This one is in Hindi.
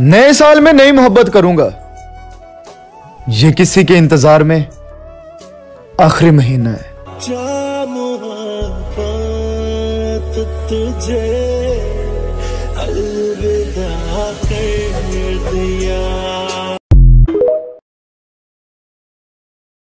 नए साल में नई मोहब्बत करूँगा। ये किसी के इंतज़ार में आखिरी महीना है। तुझे अलविदा कर दिया।